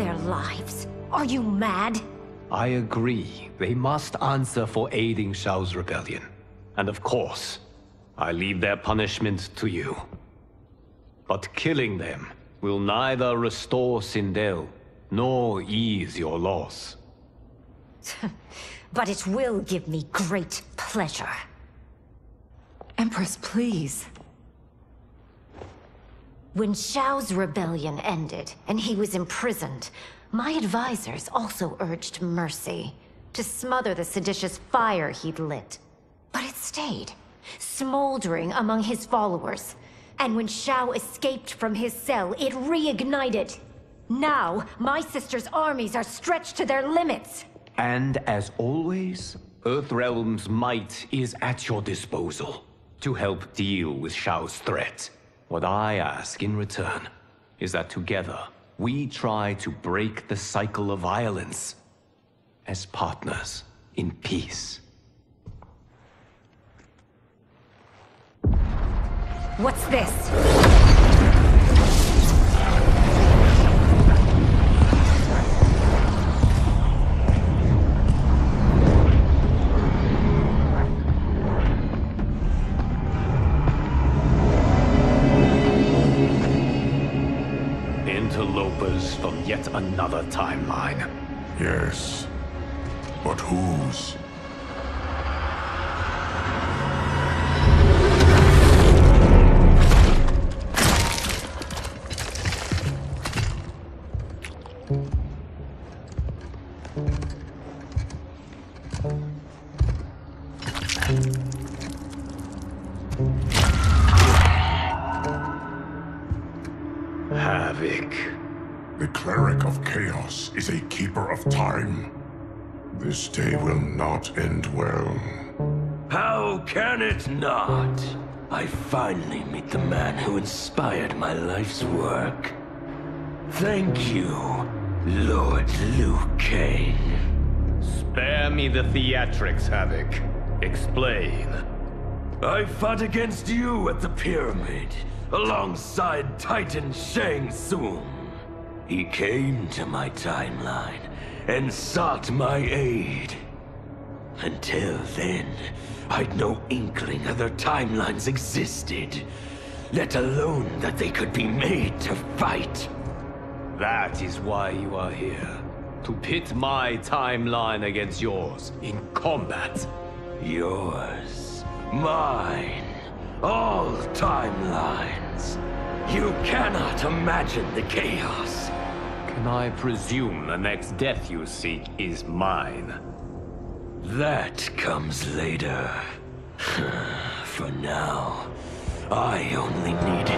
their lives. Are you mad? I agree. They must answer for aiding Shao's rebellion. And of course, I leave their punishment to you. But killing them will neither restore Sindel, nor ease your loss. but it will give me great pleasure. Empress, please. When Shao's rebellion ended, and he was imprisoned, my advisors also urged mercy, to smother the seditious fire he'd lit. But it stayed, smoldering among his followers. And when Shao escaped from his cell, it reignited. Now, my sister's armies are stretched to their limits. And as always, Earthrealm's might is at your disposal to help deal with Shao's threat. What I ask in return is that together we try to break the cycle of violence as partners in peace. What's this? Yet another timeline. Yes. But whose? This day will not end well. How can it not? I finally meet the man who inspired my life's work. Thank you, Lord Liu Kang. Spare me the theatrics, Havik. Explain. I fought against you at the Pyramid, alongside Titan Shang Tsung. He came to my timeline and sought my aid. Until then, I'd no inkling other timelines existed, let alone that they could be made to fight. That is why you are here. To pit my timeline against yours in combat. Yours. Mine. All timelines. You cannot imagine the chaos. Can I presume the next death you seek is mine? That comes later. For now, I only need